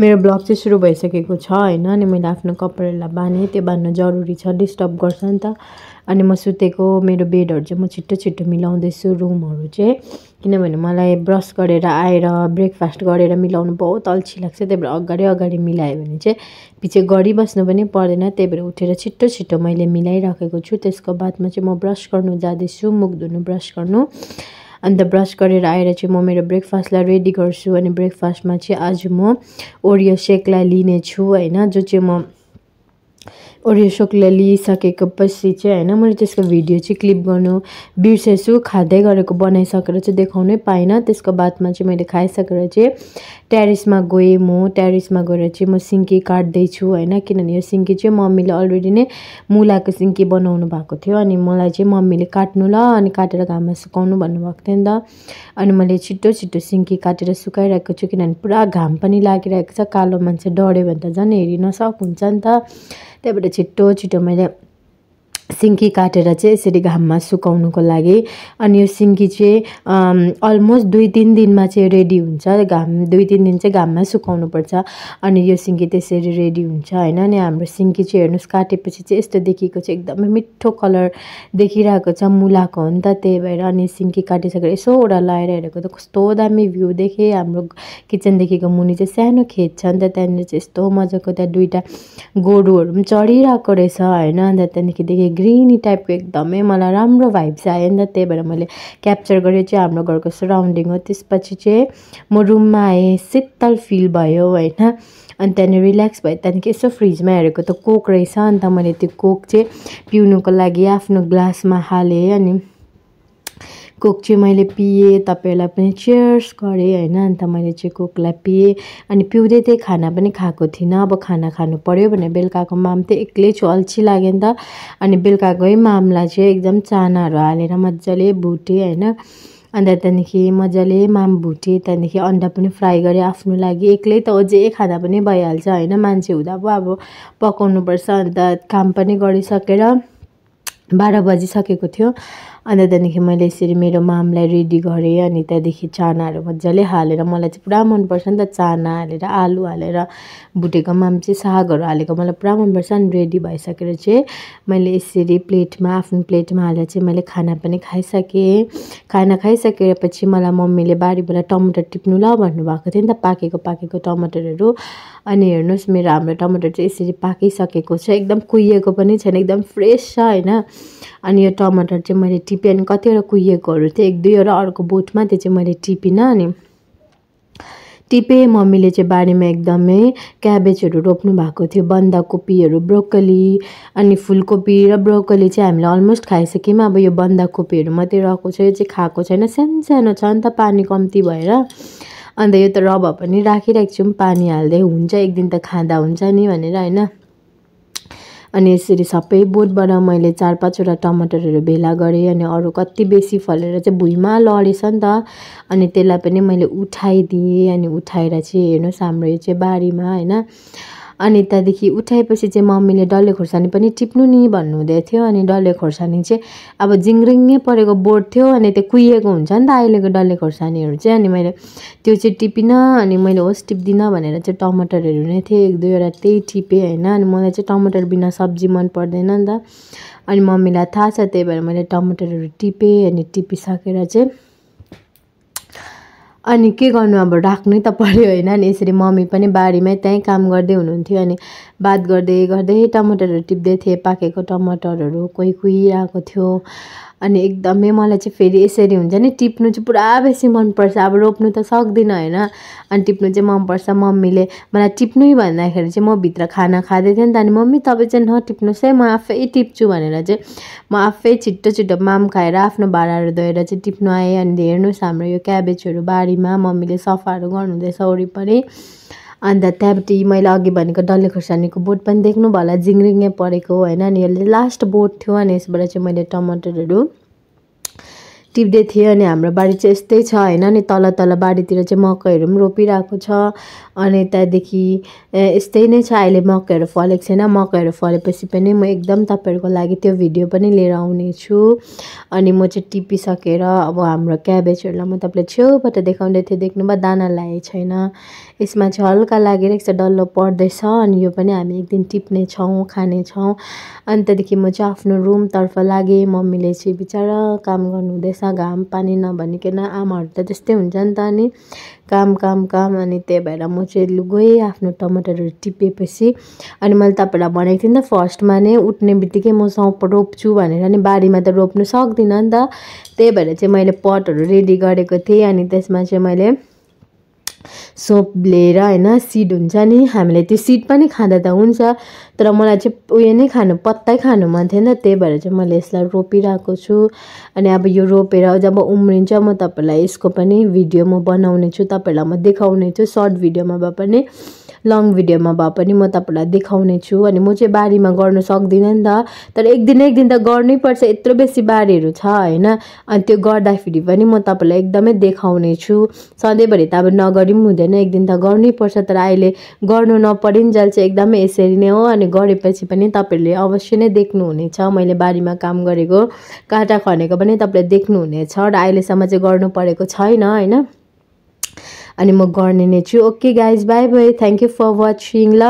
मेरो ब्लग चाहिँ सुरु भइसकेको छ होइन? अनि मैले आफ्नो कपडालाई बाँधेँ त्यो बाँध्नु जरुरी छ डिस्टर्ब गर्छ नि त। अनि म सुतेको मेरो बेडहरू चाहिँ म छिट्टो छिट्टो मिलाउँदैछु रुमहरू चाहिँ। किनभने मलाई ब्रस गरेर आएर ब्रेकफास्ट गरेर मिलाउनु बहुत अल्छी लाग्छ। त्यही भएर अगाडि अगाडि मिलायो भने चाहिँ पछि गरिबस्नु पनि पर्दैन। त्यही भएर उठेर छिट्टो छिट्टो मैले मिलाइराखेको छु। त्यसको बादमा चाहिँ म ब्रस गर्नु जाँदैछु मुख धुनु ब्रस गर्नु। अन्त ब्रस गरेर आएर चाहिँ म मेरो ब्रेकफास्टलाई रेडी गर्छु अनि ब्रेकफास्टमा चाहिँ आज म ओरियो सेकलाई लिनेछु होइन जो चाहिँ म ओरियो सेकलाई लिइसकेको पछि चाहिँ होइन मैले त्यसको भिडियो चाहिँ क्लिप गर्नु बिर्सेछु खाँदै गरेको बनाइसकेर चाहिँ देखाउनै पाइनँ त्यसको बादमा चाहिँ मैले खाइसकेर चाहिँ ट्यारिसमा गएँ म ट्यारिसमा गएर चाहिँ म सिन्की काट्दैछु होइन किनभने यो सिन्की चाहिँ मम्मीले अलरेडी नै मुलाको सिन्की बनाउनु भएको थियो अनि मलाई चाहिँ मम्मीले काट्नु ल अनि काटेर घाममा सुकाउनु भन्नुभएको थियो नि। त अनि मैले छिट्टो छिट्टो सिन्की काटेर सुकाइरहेको छु किनभने पुरा घाम पनि लागिरहेको छ कालो मान्छे डढ्यो भने त झन् हेरि नसक हुन्छ नि त। त्यही भएर छिट्टो छिट्टो मैले सिन्की काटेर चाहिँ यसरी घाममा सुकाउनुको लागि। अनि यो सिन्की चाहिँ अलमोस्ट दुई तिन दिनमा चाहिँ रेडी हुन्छ। घाम दुई तिन दिन चाहिँ घाममा सुकाउनुपर्छ अनि यो सिन्की त्यसरी रेडी हुन्छ होइन? अनि हाम्रो सिन्की चाहिँ हेर्नुहोस् काटेपछि चाहिँ यस्तो देखिएको चाहिँ एकदमै मिठो कलर देखिरहेको छ मुलाको हो नि त त्यही भएर अनि सिन्की काटिसकेर यसो ओडा लगाएर हेरेको त कस्तो दामी भ्यू देखेँ। हाम्रो किचनदेखिको मुनि चाहिँ सानो खेत छ नि त त्यहाँनिर चाहिँ यस्तो मजाको त्यहाँ दुइटा गोरुहरू पनि चढिरहेको रहेछ होइन? अन्त त्यहाँदेखि देखेँ ग्रिनी टाइपको एकदमै मलाई राम्रो भाइब्स आयो नि त त्यही भएर मैले क्याप्चर गरेँ चाहिँ हाम्रो घरको सराउन्डिङ हो। त्यसपछि चाहिँ म रुममा आएँ शीतल फिल भयो होइन। अनि त्यहाँदेखि रिल्याक्स भयो त्यहाँदेखि यसो फ्रिजमा हेरेको त कोक रहेछ। अन्त मैले त्यो कोक चाहिँ पिउनुको लागि आफ्नो ग्लासमा हालेँ अनि कोक चाहिँ मैले पिएँ तपाईँहरूलाई पनि चेयर्स गरेँ होइन? अन्त मैले चाहिँ कोकलाई पिएँ। अनि पिउँदै त्यही खाना पनि खाएको थिइनँ। अब खाना खानु पऱ्यो भने बेलुकाको माम चाहिँ एक्लै छु अल्छी लाग्यो नि त। अनि बेलुकाकै मामलाई चाहिँ एकदम चानाहरू हालेर मजाले भुटेँ होइन? अन्त त्यहाँदेखि मजाले माम भुटेँ त्यहाँदेखि अन्डा पनि फ्राई गरेँ। आफ्नो लागि एक्लै त जे खाँदा पनि भइहाल्छ होइन? मान्छे हुँदा पो अब पकाउनुपर्छ। अन्त काम पनि गरिसकेर बाह्र बजिसकेको थियो। अन्त त्यहाँदेखि मैले यसरी मेरो मामलाई रेडी गरेँ अनि त्यहाँदेखि चानाहरू मजाले हालेर मलाई चाहिँ पुरा मनपर्छ नि त चाना हालेर आलु हालेर भुटेको माम चाहिँ सागहरू हालेको मलाई पुरा मनपर्छ अनि रेडी भइसकेर चाहिँ मैले यसरी प्लेटमा आफ्नो प्लेटमा हालेर चाहिँ मैले खाना पनि खाइसकेँ। खाना खाइसकेपछि मलाई मम्मीले बारीबाट टमाटर टिप्नु ल भन्नुभएको थियो नि त पाकेको पाकेको टमाटरहरू। अनि हेर्नुहोस् मेरो हाम्रो टमाटर चाहिँ यसरी पाकिसकेको छ एकदम कुहिएको पनि छैन एकदम फ्रेस छ होइन। अनि यो टमाटर चाहिँ मैले टिपेँ अनि कतिवटा कुहिएकोहरू थियो एक दुईवटा अर्को बोटमा त्यो चाहिँ मैले टिपिनँ अनि टिपेँ। मम्मीले चाहिँ बारीमा एकदमै क्याबेजहरू रोप्नु भएको थियो बन्दाकोपीहरू ब्रोकली अनि फुलकोपी र ब्रोकली चाहिँ हामीले अलमोस्ट खाइसक्यौँ अब यो बन्दाकोपीहरू मात्रै रहेको छ यो चाहिँ खाएको छैन। सानो छ नि त पानी कम्ती भएर। अन्त यो त रब पनि राखिरहेको छौँ पानी हाल्दै हुन्छ एक दिन त खाँदा हुन्छ नि भनेर होइन। अनि यसरी सबै बोटबाट मैले चार पाँचवटा टमाटरहरू भेला गरेँ अनि अरू कति बेसी फलेर चाहिँ भुइँमा लडेछ नि त। अनि त्यसलाई पनि मैले उठाइदिएँ अनि उठाएर चाहिँ हेर्नुहोस् हाम्रो यो चाहिँ बारीमा होइन। अनि त्यहाँदेखि उठाएपछि चाहिँ मम्मीले डल्ले खोर्सानी पनि टिप्नु नि भन्नुहुँदै थियो। अनि डल्ले खोर्सानी चाहिँ अब जिङ्रिङ्गै परेको बोट थियो अनि त्यो कुहिएको हुन्छ नि त अहिलेको डल्ले खोर्सानीहरू चाहिँ। अनि मैले त्यो चाहिँ टिपिनँ अनि मैले होस् टिप्दिनँ भनेर चाहिँ टमाटरहरू नै थिएँ। एक दुईवटा त्यही टिपेँ होइन। अनि मलाई चाहिँ टमाटर बिना सब्जी मन पर्दैन नि त। अनि मम्मीलाई थाहा छ त्यही भएर मैले टमाटरहरू टिपेँ अनि टिपिसकेर चाहिँ अनि के गर्नु अब राख्नै त पऱ्यो होइन अनि यसरी मम्मी पनि बारीमै त्यहीँ काम गर्दै हुनुहुन्थ्यो अनि बात गर्दै गर्दै टमाटरहरू टिप्दै थिएँ पाकेको टमाटरहरू कोही कुहिरहेको थियो। अनि एकदमै मलाई चाहिँ फेरि यसरी हुन्छ नि टिप्नु चाहिँ पुरा बेसी मनपर्छ। अब रोप्नु त सक्दिनँ होइन? अनि टिप्नु चाहिँ मनपर्छ मम्मीले। मलाई टिप्नु भन्दाखेरि चाहिँ म भित्र खाना खाँदै थिएँ नि त। अनि मम्मी तपाईँ चाहिँ नटिप्नुहोस् है म आफै टिप्छु भनेर चाहिँ म आफै छिट्टो छिट्टो माम खाएर आफ्नो भाँडाहरू धोएर चाहिँ टिप्नु आएँ। अनि हेर्नुहोस् हाम्रो यो क्याबेजहरू बारीमा मम्मीले सफाहरू गर्नुहुँदैछ वरिपरि। अन्त त्यहाँपट्टि मैले अघि भनेको डल्ले खोर्सानीको बोट पनि देख्नुभयो होला जिङ्रिङ्गे परेको होइन? अनि लास्ट बोट थियो अनि यसबाट चाहिँ मैले टमाटरहरू टिप्दै थिएँ अनि हाम्रो बारी चाहिँ यस्तै छ होइन? अनि तल तल बारीतिर चाहिँ मकैहरू पनि रोपिरहेको छ। अनि त्यहाँदेखि यस्तै नै छ। अहिले मकैहरू फलेको छैन। मकैहरू फलेपछि पनि म एकदम तपाईँहरूको लागि त्यो भिडियो पनि लिएर आउनेछु। अनि म चाहिँ टिपिसकेर अब हाम्रो क्याबेजहरूलाई म तपाईँलाई छेउबाट देखाउँदै थिएँ। देख्नुभयो दाना लगाएको छैन। यसमा चाहिँ हल्का लागिरहेको छ डल्लो पर्दैछ। अनि यो पनि हामी एक दिन टिप्नेछौँ खानेछौँ अनि त्यहाँदेखि म चाहिँ आफ्नो रुमतर्फ लागेँ। मम्मीले चाहिँ बिचरा काम गर्नु हुँदैछ घाम पानी नभनिकन आमाहरू त त्यस्तै हुन्छ नि त अनि काम काम काम अनि त्यही भएर म चाहिँ गएँ आफ्नो टमाटरहरू टिपेपछि। अनि मैले तपाईँलाई भनेको थिएँ नि त फर्स्टमा नै उठ्ने बित्तिकै म सौप रोप्छु भनेर नि बारीमा त रोप्नु सक्दिनँ नि त। त्यही भएर चाहिँ मैले पटहरू रेडी गरेको थिएँ अनि त्यसमा चाहिँ मैले सोप लिएर होइन सिड हुन्छ नि हामीले त्यो सिड पनि खाँदा त हुन्छ। तर मलाई चाहिँ उयो नै खानु पत्तै खानु मन थिएन। त्यही भएर चाहिँ मैले यसलाई रोपिरहेको छु। अनि अब यो रोपेर जब उम्रिन्छ म तपाईँलाई यसको पनि भिडियो म बनाउने छु तपाईँहरूलाई म देखाउने छु। सर्ट भिडियोमा भए पनि लङ भिडियोमा भए पनि म तपाईँलाई देखाउने छु। अनि म चाहिँ बारीमा गर्नु सक्दिनँ नि त। तर एक दिन एक दिन त गर्नै पर्छ। यत्रो बेसी बारीहरू छ होइन? अनि त्यो गर्दाखेरि पनि म तपाईँलाई एकदमै देखाउने छु। सधैँभरि त अब नगरी पनि हुँदैन। एक दिन त गर्नै पर्छ। तर अहिले गर्नु नपरिन्जेल चाहिँ एकदमै यसरी नै हो। अनि गरेपछि पनि तपाईँहरूले अवश्य नै देख्नुहुनेछ। मैले बारीमा काम गरेको काँटा खनेको पनि तपाईँले देख्नुहुनेछ र अहिलेसम्म चाहिँ गर्नु परेको छैन होइन? अनि म गर्ने नै छु। Okay guys bye bye thank you for watching ल